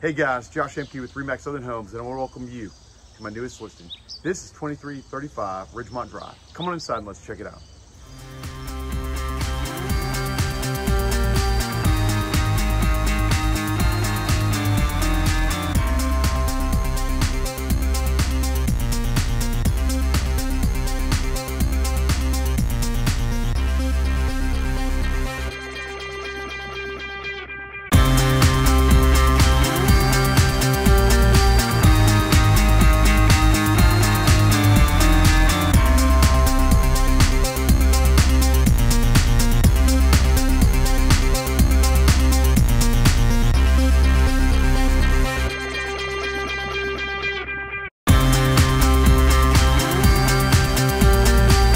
Hey guys, Josh Ehmke with Remax Southern Homes, and I want to welcome you to my newest listing. This is 2335 Ridgemont Drive. Come on inside and let's check it out.